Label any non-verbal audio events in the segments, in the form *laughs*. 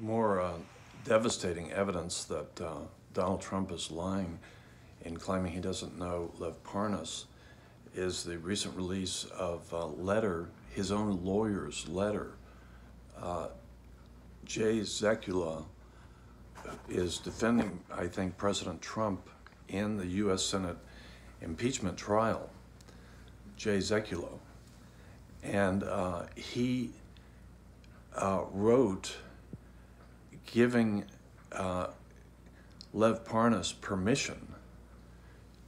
more uh, devastating evidence that uh, Donald Trump is lying in claiming he doesn't know Lev Parnas is the recent release of a letter, his own lawyer's letter. Uh, Jay Sekulow is defending, I think, President Trump in the U.S. Senate impeachment trial, Jay Sekulow. And uh, he uh, wrote giving uh, Lev Parnas permission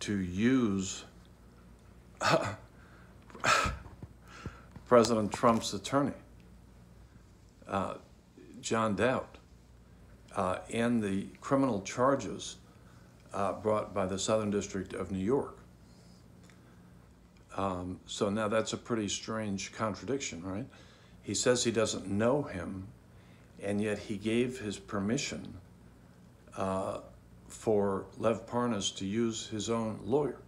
to use *laughs* President Trump's attorney, uh, John Dowd, uh, in the criminal charges uh, brought by the Southern District of New York. Um, so now that's a pretty strange contradiction, right? He says he doesn't know him, and yet he gave his permission uh, for Lev Parnas to use his own lawyer.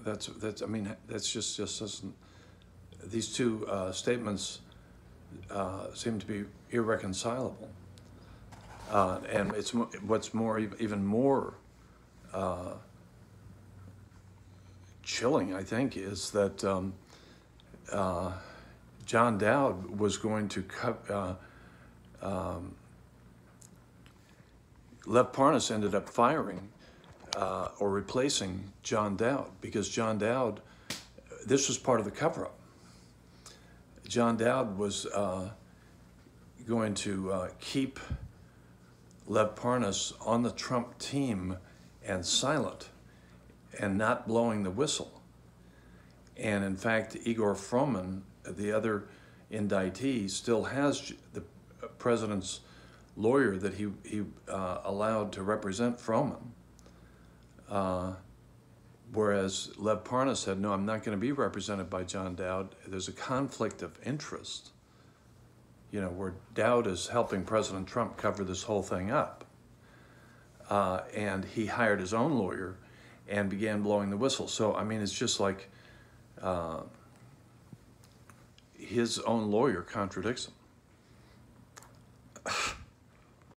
That's that's. I mean, that's just just doesn't. These two uh, statements uh, seem to be irreconcilable, uh, and it's what's more even more uh, chilling. I think is that um, uh, John Dowd was going to cut. Uh, um, Lev Parnas ended up firing uh, or replacing John Dowd because John Dowd, this was part of the cover up. John Dowd was uh, going to uh, keep Lev Parnas on the Trump team and silent and not blowing the whistle. And in fact, Igor Fruman, the other indictee, still has the president's lawyer that he, he uh, allowed to represent Fruman. Uh, whereas Lev Parnas said, no, I'm not going to be represented by John Dowd. There's a conflict of interest, you know, where Dowd is helping President Trump cover this whole thing up. Uh, and he hired his own lawyer and began blowing the whistle. So, I mean, it's just like uh, his own lawyer contradicts him.